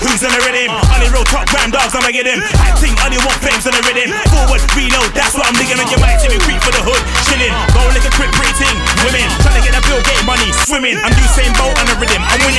Who's in the rhythm? Only real top gram dogs, I'ma get him. Acting, only want flames in the rhythm. Forward, reload, that's what I'm digging on your mic. See me creep for the hood, chilling. Go like a quick breathing. Women, trying to get that bill, get money, swimming. I'm Usain Bolt on the rhythm, I'm winning.